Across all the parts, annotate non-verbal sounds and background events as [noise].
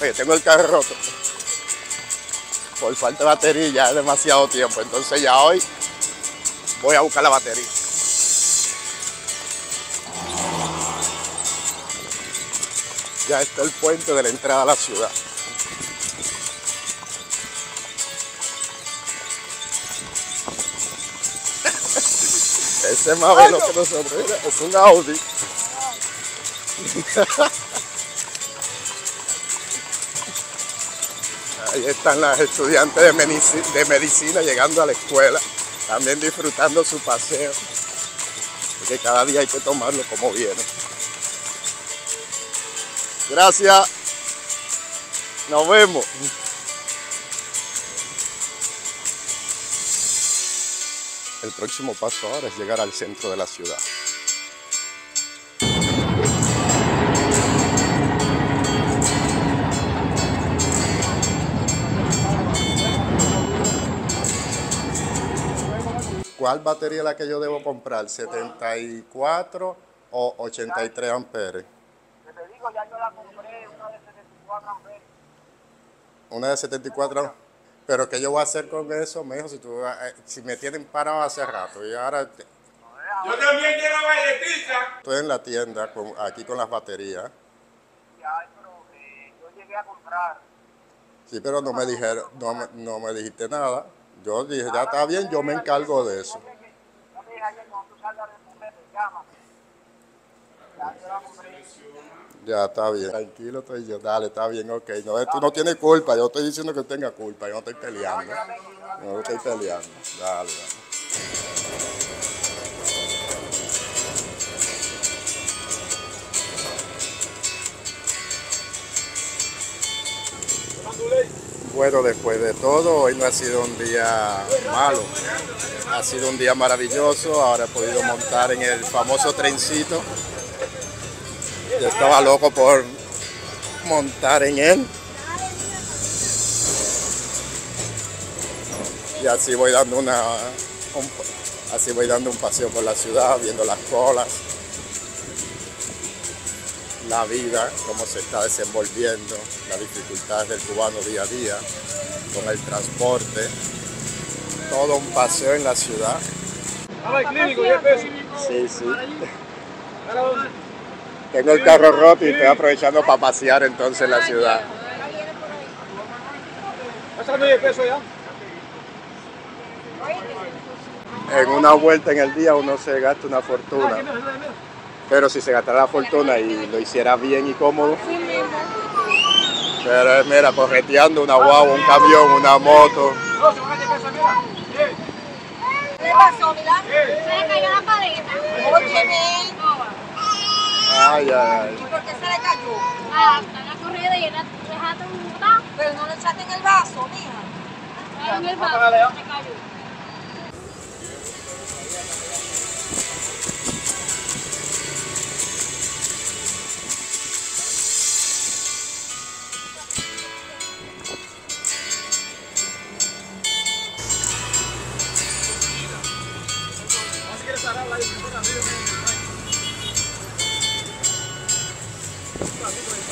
Oye, tengo el carro roto. Por falta de batería es demasiado tiempo. Entonces ya hoy voy a buscar la batería. Ya está el puente de la entrada a la ciudad. Ese es más velo que nosotros. Mira, es un Audi. [laughs] Ahí están las estudiantes de medici- de medicina llegando a la escuela, también disfrutando su paseo, porque cada día hay que tomarlo como viene. Gracias. Nos vemos. El próximo paso ahora es llegar al centro de la ciudad. ¿Cuál batería es la que yo debo comprar? ¿74 o 83 amperes? Que te digo, ya yo la compré, una de 74 amperes. Una de 74. Pero ¿qué yo voy a hacer con eso, mijo? Si, tú, eh, si me tienen parado hace rato y ahora te- Yo también quiero galletita. estoy en la tienda con- aquí con las baterías. Ya, pero eh, yo llegué a comprar. Sí, pero no me dijeron, no me, no me dijiste nada. Yo dije, ya está bien, yo me encargo de eso. Yo te dije ayer, cuando tú salgas yo la compré. Ya está bien. Tranquilo estoy yo. Dale, está bien, ok. No, tú no tienes culpa. Yo estoy diciendo que tenga culpa. Yo no estoy peleando. No estoy peleando. Dale, dale. Bueno, después de todo, hoy no ha sido un día malo. Ha sido un día maravilloso. Ahora he podido montar en el famoso trencito. Yo estaba loco por montar en él. Y así voy dando una un- así voy dando un paseo por la ciudad, viendo las colas, la vida, cómo se está desenvolviendo, las dificultades del cubano día a día, con el transporte, todo un paseo en la ciudad. Vamos al clínico, 10 pesos. Sí, sí. Tengo el carro roto y estoy aprovechando para pasear entonces en la ciudad. ¿Estás sacando 10 pesos ya? En una vuelta en el día uno se gasta una fortuna. Pero si se gastara la fortuna y lo hiciera bien y cómodo. Pero es, mira, correteando una guagua, un camión, una moto. No, se van a 10 pesos, mira. Bien. ¿Qué pasó, mira? Se le cayó la paleta. Óyeme. Ay, ay. ¿Y por qué se le cayó? Ah, está la corrida y era, dejaste un botón Pero no le echaste en el vaso, mija. en el vaso. Se cayó.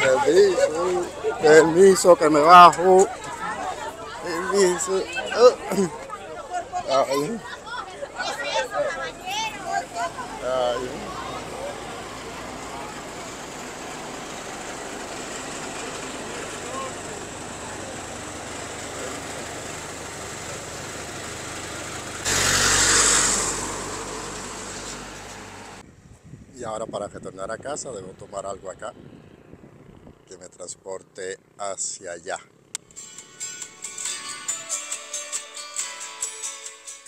Permiso, permiso que me bajo. Permiso. Ay. Ay. Y ahora para retornar a casa debo tomar algo acá que me transporte hacia allá.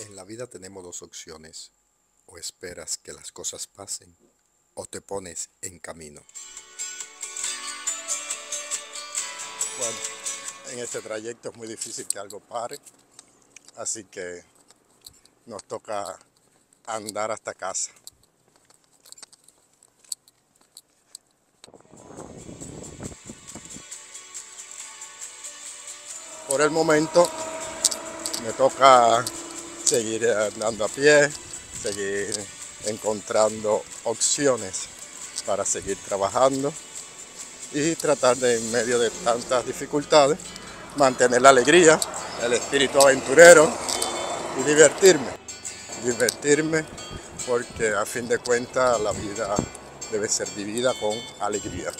En la vida tenemos dos opciones. O esperas que las cosas pasen o te pones en camino. Bueno, en este trayecto es muy difícil que algo pare, así que nos toca andar hasta casa. Por el momento me toca seguir andando a pie, seguir encontrando opciones para seguir trabajando y tratar de en medio de tantas dificultades mantener la alegría, el espíritu aventurero y divertirme. Divertirme porque a fin de cuentas la vida debe ser vivida con alegría.